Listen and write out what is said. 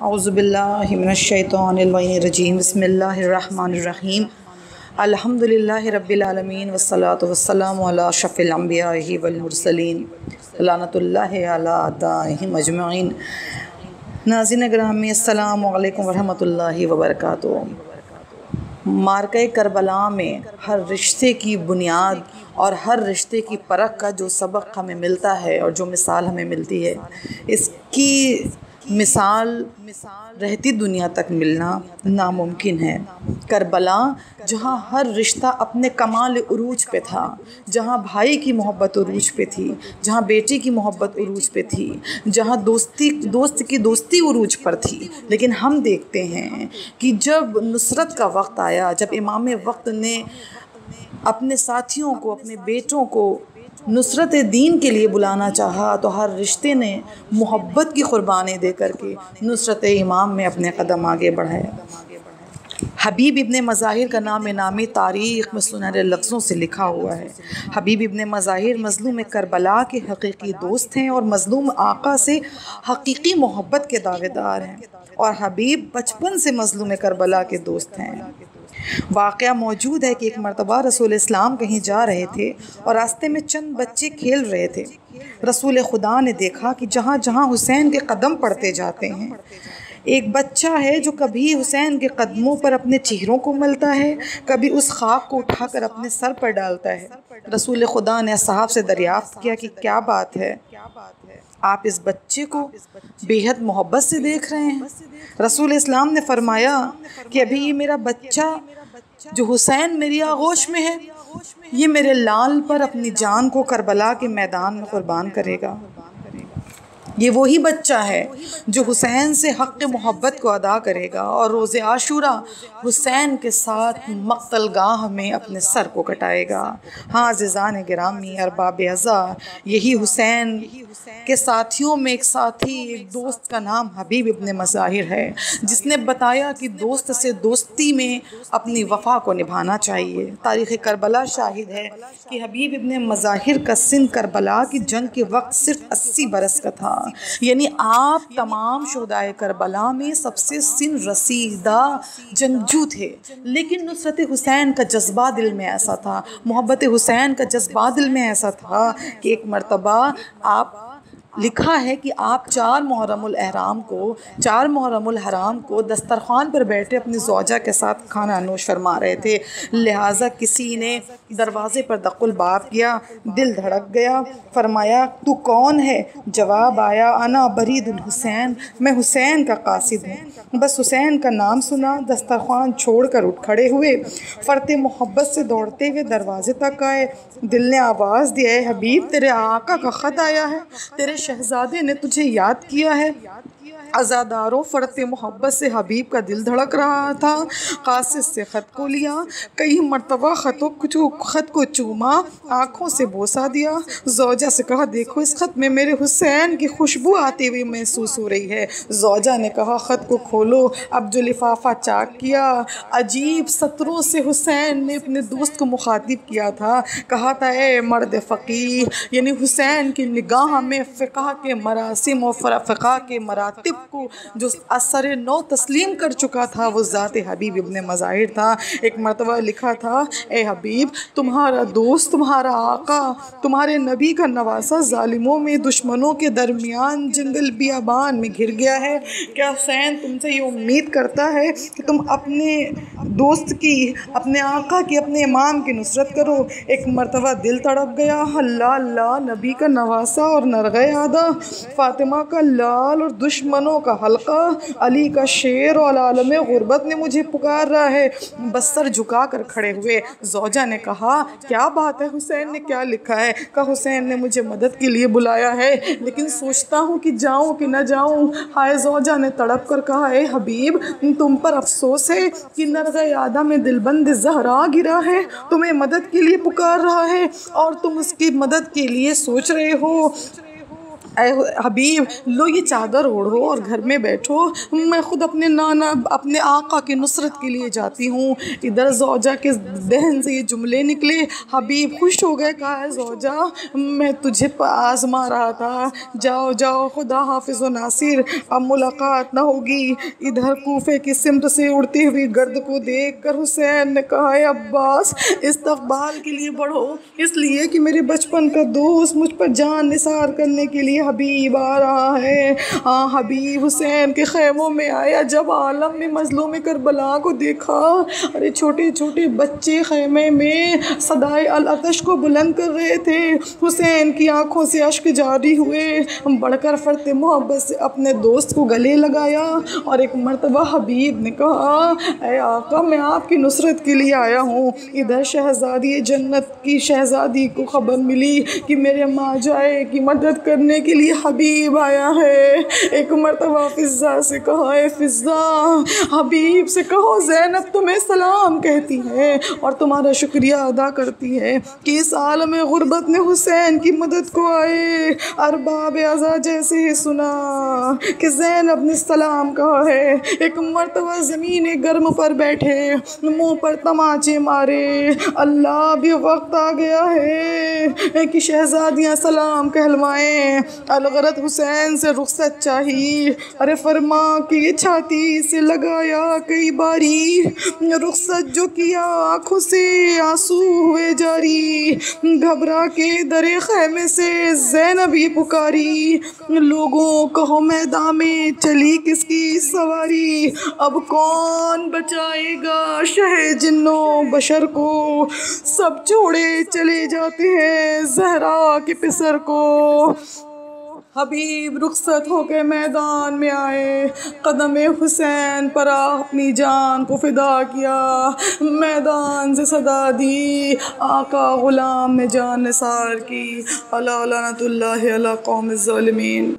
اعوذ باللہ من الشیطان الرجیم، بسم اللہ الرحمن الرحیم۔ الحمد للہ رب العالمین، والصلاة والسلام علی شف الانبیاء والمرسلین۔ لعنت اللہ علی اعدائہم اجمعین۔ ناظرین گرامی السلام علیکم ورحمۃ اللہ وبرکاتہ۔ مارکہ کربلا میں ہر رشتے کی بنیاد اور ہر رشتے کی پرکھ کا جو سبق ہمیں ملتا ہے اور جو مثال ہمیں ملتی ہے، اس کی مثال رہتی دنیا تک ملنا ناممکن ہے۔ کربلا، جہاں ہر رشتہ اپنے کمال عروج پہ تھا، جہاں بھائی کی محبت عروج پہ تھی، جہاں بیٹی کی محبت عروج پہ تھی، جہاں دوستی، دوست کی دوستی عروج پر تھی۔ لیکن ہم دیکھتے ہیں کہ جب نصرت کا وقت آیا، جب امام وقت نے اپنے ساتھیوں کو، اپنے بیٹوں کو نصرت دین کے لیے بلانا چاہا تو ہر رشتے نے محبت کی قربانی دے کر کے نصرت امام میں اپنے قدم آگے بڑھائے۔ حبیب ابن مظاہر کا نام نامی تاریخ میں سنہرے لفظوں سے لکھا ہوا ہے۔ حبیب ابن مظاہر مظلوم کربلا کے حقیقی دوست ہیں اور مظلوم آقا سے حقیقی محبت کے دعوے دار ہیں اور حبیب بچپن سے مظلوم کربلا کے دوست ہیں۔ واقعہ موجود ہے کہ ایک مرتبہ رسول اسلام کہیں جا رہے تھے اور راستے میں چند بچے کھیل رہے تھے۔ رسول خدا نے دیکھا کہ جہاں جہاں حسین کے قدم پڑتے جاتے ہیں۔ ایک بچہ ہے جو کبھی حسین کے قدموں پر اپنے چہروں کو ملتا ہے، کبھی اس خاک کو اٹھا کر اپنے سر پر ڈالتا ہے۔ رسول خدا نے صاحب سے دریافت کیا کہ کیا بات ہے۔ آپ اس بچے کو حد محبت سے دیکھ رہے ہیں۔ رسول اسلام نے فرمایا کہ ابھی یہ میرا بچہ جو حسین میری آغوش میں ہے، یہ میرے لال پر اپنی جان کو کربلا کے میدان میں قربان کرے گا۔ یہ وہی بچہ ہے جو حسین سے حق محبت کو ادا کرے گا اور روز عاشورہ حسین کے ساتھ مقتل گاہ میں اپنے سر کو کٹائے گا۔ ہاں عزیزان گرامی، ارباب ازا یہی حسین کے ساتھیوں میں ایک ساتھی، ایک دوست کا نام حبیب ابن مظاہر ہے، جس نے بتایا کہ دوست سے دوستی میں اپنی وفا کو نبھانا چاہیے۔ تاریخ کربلا شاہد ہے کہ حبیب ابن مظاہر کا سن کربلا کی جنگ کے وقت صرف اسی برس کا تھا۔ یعنی آپ تمام شہدائے کربلا میں سب سے سن رسیدہ جنگجو تھے۔ لیکن نصرت حسین کا جذبہ دل میں ایسا تھا، محبت حسین کا جذبہ دل میں ایسا تھا کہ ایک مرتبہ آپ لکھا ہے کہ آپ چار محرم الاحرام کو، چار محرم الحرام کو دسترخوان پر بیٹھے اپنی زوجہ کے ساتھ کھانا نوش فرما رہے تھے۔ لہٰذا کسی نے دروازے پر دق الباب کیا، دل دھڑک گیا، فرمایا، تو کون ہے؟ جواب آیا، انا برید الحسین، میں حسین کا قاصد ہوں۔ بس حسین کا نام سنا، دسترخوان چھوڑ کر اٹھ کھڑے ہوئے۔ فرت محبت سے دوڑتے ہوئے دروازے تک آئے۔ دل نے آواز دیا ہے حبیب، تیرے آقا کا خط آیا ہے، تیرے شہزادے نے تجھے یاد کیا ہے؟ ازاداروں فرت محبت سے حبیب کا دل دھڑک رہا تھا۔ قاصد سے خط کو لیا، کئی مرتبہ خطوں خط کو چوما، آنکھوں سے بوسا دیا۔ زوجہ سے کہا، دیکھو اس خط میں میرے حسین کی خوشبو آتی ہوئی محسوس ہو رہی ہے۔ زوجہ نے کہا، خط کو کھولو۔ اب جو لفافہ چاک کیا، عجیب سطروں سے حسین نے اپنے دوست کو مخاطب کیا تھا۔ کہا تھا، اے مرد فقیر یعنی حسین کی نگاہ میں فقہ کے مراسم و فقہ کے مراتب کو جو اثر نو تسلیم کر چکا تھا، وہ ذات حبیب ابن مظاہر تھا۔ ایک مرتبہ لکھا تھا، اے حبیب، تمہارا دوست، تمہارا آقا، تمہارے نبی کا نواسہ ظالموں میں، دشمنوں کے درمیان جنگل بیابان میں گھر گیا ہے۔ کیا حسین تم سے یہ امید کرتا ہے کہ تم اپنے دوست کی، اپنے آقا کی، اپنے امام کی نصرت کرو؟ ایک مرتبہ دل تڑپ گیا۔ اللہ اللہ نبی کا نواسہ اور نرغ آدھا۔ فاطمہ کا لال اور دشمنوں کا حلقہ، علی کا شیر اور عالم غربت نے مجھے پکار رہا ہے۔ بستر جھکا کر کھڑے ہوئے۔ زوجہ نے کہا، کیا بات ہے؟ حسین نے کیا لکھا ہے؟ کہ حسین نے مجھے مدد کے لیے بلایا ہے، لیکن سوچتا ہوں کہ جاؤں کہ نہ جاؤں۔ ہائے زوجہ نے تڑپ کر کہا، اے حبیب، تم پر افسوس ہے کہ نرغ یادہ میں دل بند زہرا گرا ہے، تمہیں مدد کے لیے پکار رہا ہے اور تم اس کی مدد کے لیے سوچ رہے ہو۔ اے حبیب، لو یہ چادر اوڑھو اور گھر میں بیٹھو۔ میں خود اپنے نانا، اپنے آقا کی نصرت کے لیے جاتی ہوں۔ ادھر زوجہ کے دہن سے یہ جملے نکلے۔ حبیب، خوش ہو گئے؟ کہا ہے زوجہ، میں تجھے آزما رہا تھا۔ جاؤ جاؤ، خدا حافظ و ناصر، اب ملاقات نہ ہوگی۔ ادھر کوفے کی سمت سے اڑتی ہوئی گرد کو دیکھ کر حسین نے کہا ہے عباس، استقبال کے لیے بڑھو۔ اس لیے کہ میرے بچپن کا دوست مجھ پر جان نثار کرنے کے لیے حبیب آ رہا ہے۔ ہاں حبیب حسین کے خیموں میں آیا، جب عالم نے مظلوم کربلا کو دیکھا۔ ارے چھوٹے چھوٹے بچے خیمے میں صدائے العطش کو بلند کر رہے تھے۔ حسین کی آنکھوں سے اشک جاری ہوئے۔ بڑھ کر فرت محبت سے اپنے دوست کو گلے لگایا اور ایک مرتبہ حبیب نے کہا، اے آقا، میں آپ کی نصرت کے لیے آیا ہوں۔ ادھر شہزادی جنت کی شہزادی کو خبر ملی کہ میرے ماں جائے، کی مدد کرنے کے لیے حبیب آیا ہے۔ ایک مرتبہ فضا سے کہا، اے فضا، حبیب سے کہو، زینب تمہیں سلام کہتی ہے اور تمہارا شکریہ ادا کرتی ہے کہ اس عالم غربت نے حسین کی مدد کو آئے۔ ارباب ازا جیسے ہی سنا کہ زینب نے سلام کہا ہے۔ ایک مرتبہ زمین گرم پر بیٹھے، منہ پر تماچے مارے۔ اللہ بھی وقت آ گیا ہے کہ شہزادیاں سلام کہلوائیں۔ الغرت حسین سے رخصت چاہی۔ ارے فرما کے چھاتی سے لگایا کئی باری۔ رخصت جو کیا آنکھوں سے آنسو ہوئے جاری۔ گھبرا کے در خیمے سے زینب یہ پکاری۔ لوگوں کہو میدان میں چلی کس کی سواری۔ اب کون بچائے گا شہ جنوں بشر کو۔ سب چھوڑے چلے جاتے ہیں زہرا کے پسر کو۔ حبیب رخصت ہو کے میدان میں آئے۔ قدم حسین پر اپنی جان کو فدا کیا۔ میدان سے صدا دی۔ آقا غلام نے جان نثار کی۔ اللہ لعنت اللہ علی قوم الظالمین۔